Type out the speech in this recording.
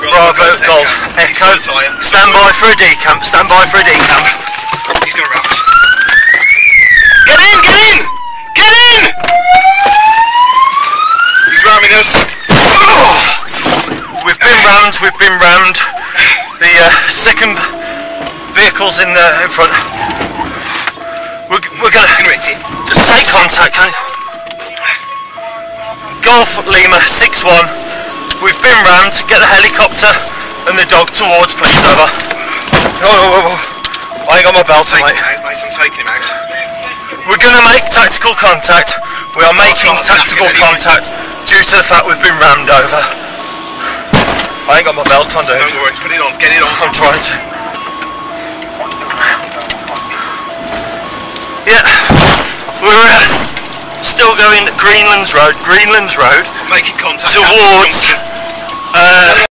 Bravo Golf Echo. Stand by for a decamp. Stand by for a decamp. He's going to ram us. Get in! Get in! Get in! He's ramming us. We've been rammed. We've been rammed. The uh, second vehicle's in the in front. We're, we're gonna just take contact. Can you? Golf Lima 6-1. We've been rammed. Get the helicopter and the dog towards, please. Over. Oh, oh, oh. I ain't got my belt on, mate. out, mate. I'm taking him out. We're going to make tactical contact. We are making tactical contact due to the fact we've been rammed over. I ain't got my belt on, dude. Don't worry. Put it on. Get it on. I'm trying to. Yeah, we're uh, still going Greenlands Road, Greenlands Road I'm making contact. towards 呃